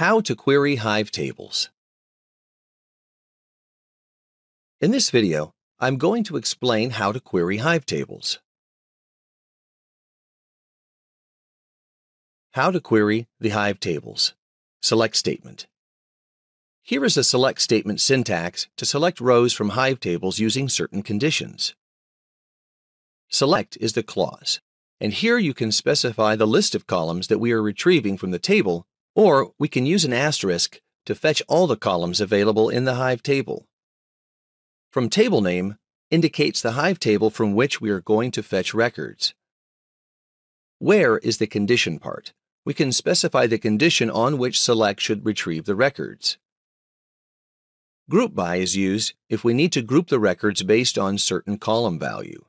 How to query Hive tables. In this video, I'm going to explain how to query Hive tables. How to query the Hive tables. Select statement. Here is a select statement syntax to select rows from Hive tables using certain conditions. Select is the clause, and here you can specify the list of columns that we are retrieving from the table, or we can use an asterisk to fetch all the columns available in the Hive table. From table name indicates the Hive table from which we are going to fetch records. Where is the condition part. We can specify the condition on which select should retrieve the records. Group by is used if we need to group the records based on certain column value.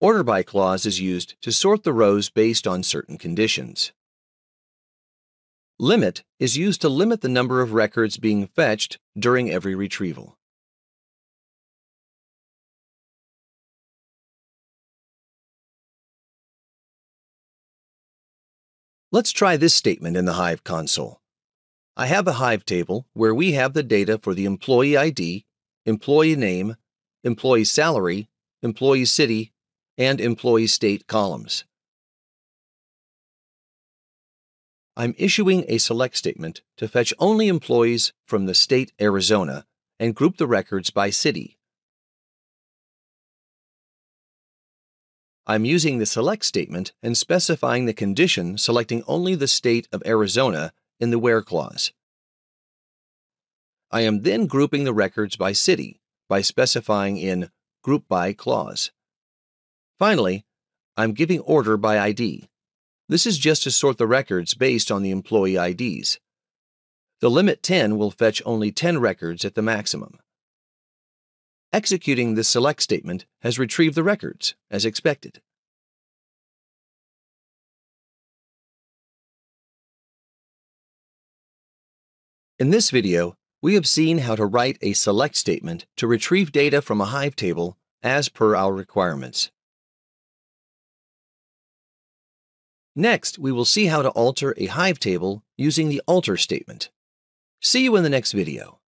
Order by clause is used to sort the rows based on certain conditions. Limit is used to limit the number of records being fetched during every retrieval. Let's try this statement in the Hive console. I have a Hive table where we have the data for the employee ID, employee name, employee salary, employee city, and employee state columns. I'm issuing a select statement to fetch only employees from the state Arizona and group the records by city. I'm using the select statement and specifying the condition selecting only the state of Arizona in the where clause. I am then grouping the records by city by specifying in group by clause. Finally, I'm giving order by ID. This is just to sort the records based on the employee IDs. The limit 10 will fetch only 10 records at the maximum. Executing this select statement has retrieved the records, as expected. In this video, we have seen how to write a select statement to retrieve data from a Hive table as per our requirements. Next, we will see how to alter a Hive table using the alter statement. See you in the next video.